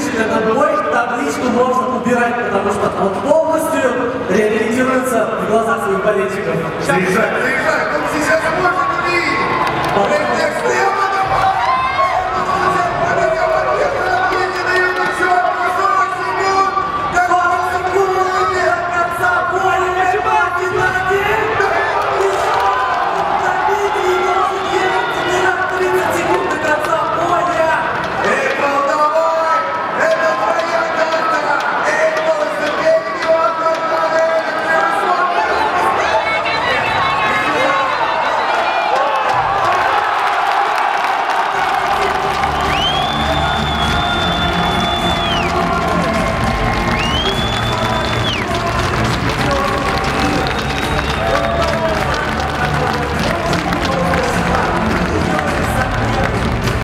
Apple вытащит этот бой, табличку можно убирать, потому что он полностью реабилитируется в глазах своих болельщиков. Заезжай, заезжай,